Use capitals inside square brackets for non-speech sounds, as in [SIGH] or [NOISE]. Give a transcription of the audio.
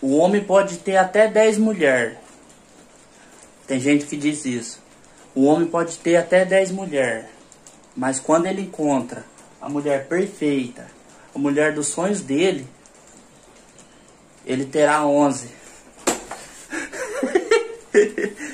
O homem pode ter até 10 mulheres. Tem gente que diz isso. O homem pode ter até 10 mulheres. Mas quando ele encontra a mulher perfeita, a mulher dos sonhos dele, ele terá 11. [LAUGHS]